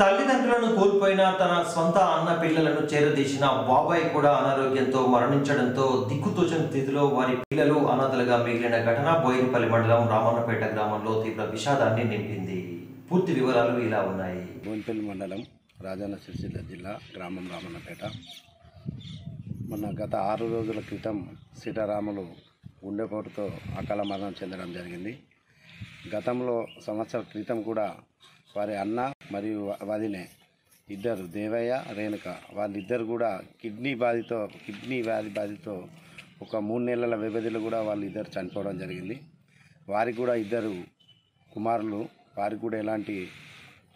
తల్లిదండ్రులను కోల్పోయిన తన సొంత అన్న పిల్లలను చేరదీసిన బాబాయ్ కూడా అనారోగ్యంతో మరణించడంతో దిక్కుతోచని స్థితిలో వారి పిల్లలు అనాథలుగా మిగిలిన ఘటన బోయినపల్లి మండలం రామన్నపేట గ్రామంలో తీవ్ర విషాదాన్ని నింపింది. పూర్తి వివరాలు ఇలా ఉన్నాయి. బోయినపల్లి మండలం రాజన్న సిరిసిల్ల జిల్లా గ్రామం రామన్నపేట. మొన్న గత ఆరు రోజుల క్రితం సీతారాములు గుండెపోటుతో అకాల మరణం చెందడం జరిగింది. గతంలో సంవత్సర క్రితం కూడా వారి అన్న మరియు వదినే ఇద్దరు దేవయ్య రేణుక. వాళ్ళిద్దరు కూడా కిడ్నీ బాధితో కిడ్నీ వ్యాధి బాధితో ఒక మూడు నెలల వ్యవధిలో కూడా వాళ్ళిద్దరు చనిపోవడం జరిగింది. వారికి కూడా ఇద్దరు కుమారులు. వారికి కూడా ఎలాంటి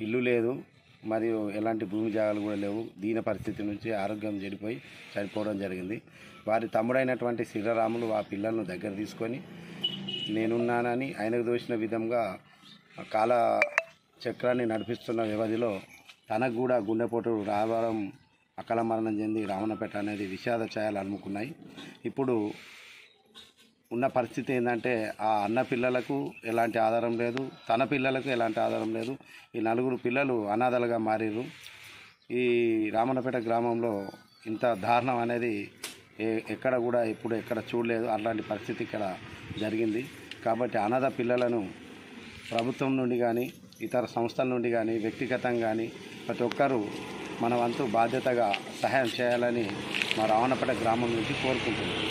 ఇల్లు లేదు మరియు ఎలాంటి భూమి జాగాలు కూడా లేవు. దీన పరిస్థితి నుంచి ఆరోగ్యం చెడిపోయి చనిపోవడం జరిగింది. వారి తమ్ముడైనటువంటి శ్రీరాములు ఆ పిల్లలను దగ్గర తీసుకొని నేనున్నానని ఆయనకు దోచిన విధంగా కాల చక్రాన్ని నడిపిస్తున్న వ్యవధిలో తనకు కూడా గుండెపోటు రావడం అకాల మరణం చెంది రావణపేట అనేది విషాద ఛాయలు అలుముకున్నాయి. ఇప్పుడు ఉన్న పరిస్థితి ఏంటంటే ఆ అన్న పిల్లలకు ఎలాంటి ఆధారం లేదు తన పిల్లలకు ఎలాంటి ఆధారం లేదు. ఈ నలుగురు పిల్లలు అనాథలుగా మారిరు ఈ రామన్నపేట గ్రామంలో ఇంత దారుణం అనేది ఎక్కడ కూడా ఇప్పుడు ఎక్కడ చూడలేదు. అలాంటి పరిస్థితి ఇక్కడ జరిగింది. కాబట్టి అనాథ పిల్లలను ప్రభుత్వం నుండి కానీ ఇతర సంస్థల నుండి కానీ వ్యక్తిగతంగా కానీ ప్రతి ఒక్కరూ మన వంతు బాధ్యతగా సహాయం చేయాలని మా రావణపేట గ్రామం నుంచి కోరుకుంటున్నాను